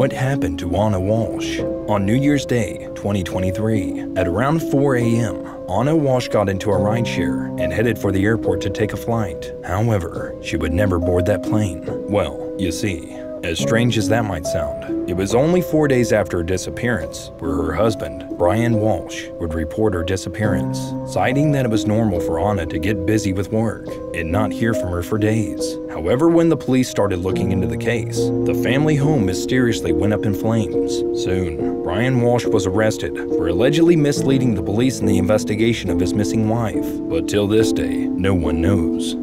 What happened to Ana Walshe? On New Year's Day, 2023, at around 4 a.m., Ana Walshe got into a rideshare and headed for the airport to take a flight. However, she would never board that plane. Well, you see, as strange as that might sound, it was only four days after her disappearance where her husband, Brian Walshe, would report her disappearance, citing that it was normal for Ana to get busy with work and not hear from her for days. However, when the police started looking into the case, the family home mysteriously went up in flames. Soon, Brian Walshe was arrested for allegedly misleading the police in the investigation of his missing wife, but till this day, no one knows.